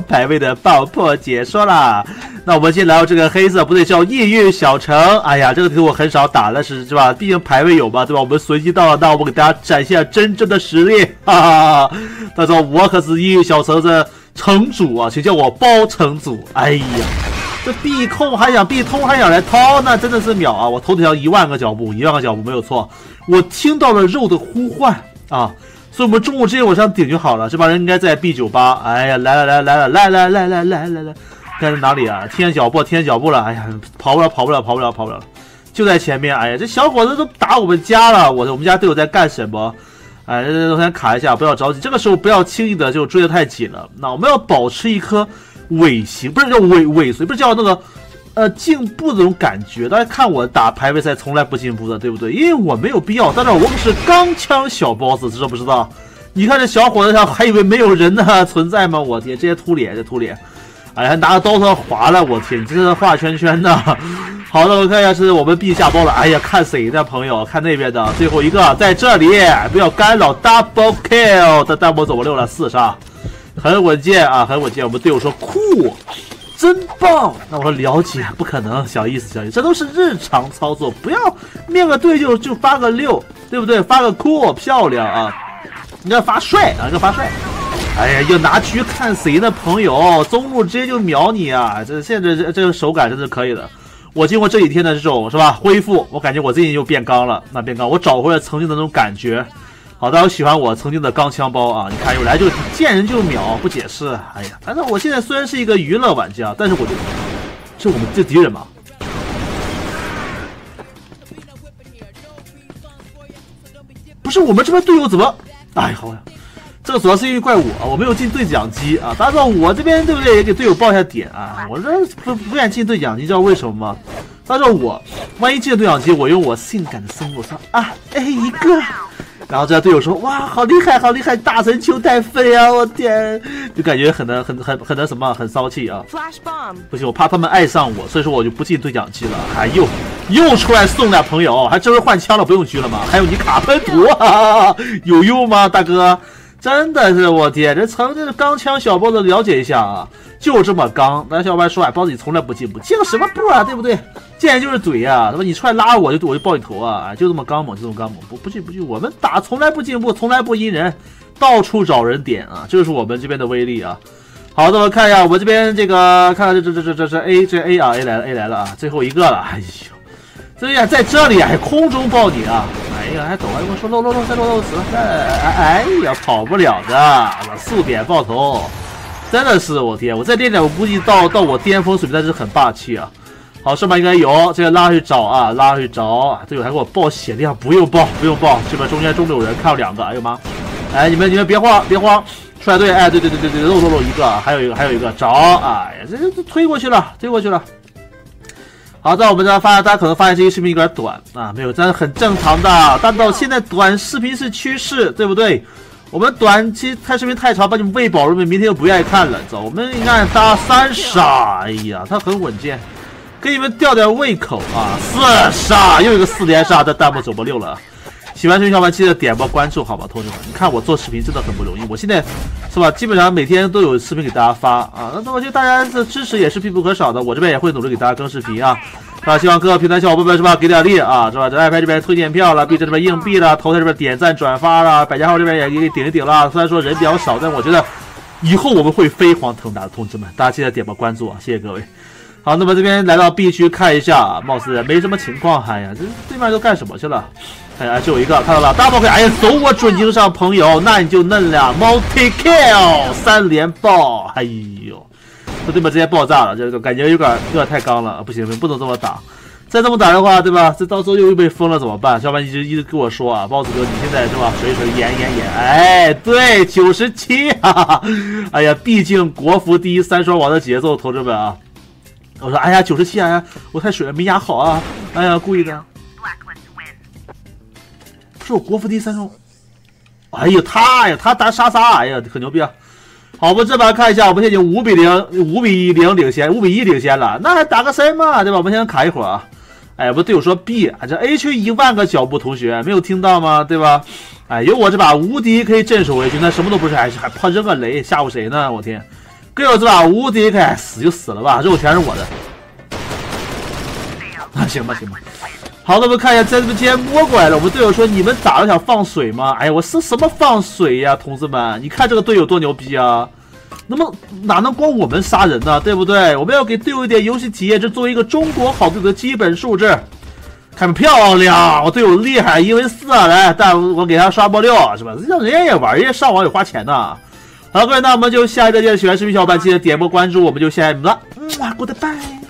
排位的爆破解说啦。那我们先来到这个黑色，不对，叫异域小城。哎呀，这个题我很少打，但是是吧？毕竟排位有嘛，对吧？我们随机到了，那我们给大家展现真正的实力。哈哈哈，大家我可是异域小城的城主啊，请叫我包城主。哎呀，这必控还想必通还想来掏，那真的是秒啊！我头顶上一万个脚步，一万个脚步没有错。我听到了肉的呼唤啊！所以，我们中午直接往上顶就好了。这帮人应该在 B 九八。哎呀，来了来了来了来来来来来来来，该在哪里啊？听见脚步，听见脚步了。哎呀，跑不了跑不了跑不了跑不了，就在前面。哎呀，这小伙子都打我们家了。我我们家队友在干什么？哎，我先卡一下，不要着急。这个时候不要轻易的就追得太紧了。那我们要保持一颗尾行，不是叫尾尾随，不是叫那个。呃，进步的这种感觉，大家看我打排位赛从来不进步的，对不对？因为我没有必要。但是我可是钢枪小 boss，知道不知道？你看这小伙子，他还以为没有人呢存在吗？我天，这些秃脸，这秃脸，哎，还拿着刀头划了，我天，你这是画圈圈呢？好的，我看一下是我们 B 下包了。哎呀，看谁的朋友？看那边的最后一个在这里，不要干扰，double kill 的弹幕走我六了四杀，很稳健啊，很稳健。我们队友说酷。真棒！那我说了解，不可能，小意思，小意思，这都是日常操作，不要面个对就就发个六，对不对？发个酷，漂亮啊！你要发帅啊，要发帅！哎呀，要拿狙看谁呢？朋友，中路直接就秒你啊！这现在这这个手感真是可以的。我经过这几天的这种是吧恢复，我感觉我最近又变刚了。那变刚，我找回了曾经的那种感觉。好，的，我喜欢我曾经的钢枪包啊！你看，有来就见人就秒，不解释。哎呀，反正我现在虽然是一个娱乐玩家，但是我就这我们这敌人嘛，不是我们这边队友怎么？哎，好呀，这个主要是因为怪我啊，我没有进对讲机啊。大家知道我这边对不对？也给队友报一下点啊。我这不不愿意进对讲机，知道为什么吗？大家知道我万一进了对讲机，我用我性感的声路说啊，哎一个。然后这队友说：“哇，好厉害，好厉害，大神球太飞啊！我天，就感觉很的很很很的什么，很骚气啊！Flash bomb，不行，我怕他们爱上我，所以说我就不进对讲机了。哎呦，又出来送俩朋友，还真是换枪了，不用狙了吗？还有你卡喷图，有用吗，大哥？真的是我天，这曾经的钢枪小包子，了解一下啊，就这么刚。那小伙伴说，哎，包子你从来不进步，进个什么步啊，对不对？”见人就是怼呀，他妈你出来拉我就我就爆你头啊，就这么刚猛，就这么刚猛，不不进不进，我们打从来不进步，从来不阴人，到处找人点啊，这就是我们这边的威力啊。好的，我看一下我们这边这个，看看这这这这这是 A 这 A 啊 A 来了 A 来了啊，最后一个了，哎呦，这呀在这里还空中爆你啊，哎呀还走啊，我说漏漏漏再漏漏死，哎哎呀跑不了的，我速点爆头，真的是我天，我再练练，我估计到到我巅峰水平，但是很霸气啊。好，上面应该有，这个拉去找啊，拉去找。队友还给我报血量，不用报，不用报。这边中间中路有人，看到两个，哎呦妈！哎，你们你们别慌，别慌，出来队，哎，对对对对对，漏漏漏一个，还有一个还有一个找，哎呀，这这这推过去了，推过去了。好，在我们这发，大家可能发现这些视频有点短啊，没有，这是很正常的。但到现在短视频是趋势，对不对？我们短期看视频太长，把你们喂饱了，明天就不愿意看了。走，我们应该打三杀，哎呀，他很稳健。给你们吊点胃口啊！四杀又一个四连杀，这弹幕走不溜了。喜欢视频小伙伴记得点波关注，好吧，同志们。你看我做视频真的很不容易，我现在是吧，基本上每天都有视频给大家发啊。那我觉得大家的支持也是必不可少的，我这边也会努力给大家更视频啊。啊，希望各个平台小伙伴们是吧，给点力啊，是吧？在爱拍这边推荐票了，B 站这边硬币了，头台这边点赞转发了，百家号这边也给顶一顶了。虽然说人比较少，但我觉得以后我们会飞黄腾达的，同志们，大家记得点波关注啊，谢谢各位。好，那么这边来到 B 区看一下，貌似没什么情况。哎呀，这对面都干什么去了？哎呀，就有一个看到了，大爆 K！哎呀，走我准经上，朋友，那你就嫩了，multi kill 三连爆！哎呦，这对面直接爆炸了，这个感觉有点有点太刚了，不行，不能这么打，再这么打的话，对吧？这到时候又又被封了怎么办？小伙伴一直一直跟我说啊豹子哥，你现在是吧？水水演演演，哎，对，九十七，哈哈，哎呀，毕竟国服第一三双王的节奏，同志们啊！我说，哎呀，九十七啊，我太水了，没压好啊！哎呀，故意的。不是我国服第三中。哎呀，他呀，他打莎莎，哎呀，很牛逼啊！好，我们这边看一下，我们现在已经五比零，五比一零领先，五比一领先了。那还打个什么，对吧？我们先卡一会儿啊。哎，我队友说 B，这 A 区一万个脚步，同学没有听到吗？对吧？哎，有我这把无敌可以镇守 A 区，那什么都不是，还还怕扔个雷吓唬谁呢？我天！队友这把？无敌开，死就死了吧，肉全是我的。那，行吧，行吧。好的，我们看一下，在直播间摸过来了。我们队友说：“你们咋了？想放水吗？”哎呀，我是什么放水呀，同志们！你看这个队友多牛逼啊！那么哪能光我们杀人呢？对不对？我们要给队友一点游戏体验，这作为一个中国好队友的基本素质。看漂亮，我队友厉害，因为四来，但我给他刷波六，是吧？让人家也玩，人家上网也花钱呢。好，各位，那我们就下期再见。喜欢视频小伙伴记得点波关注，我们就下一幕了。嗯，Goodbye。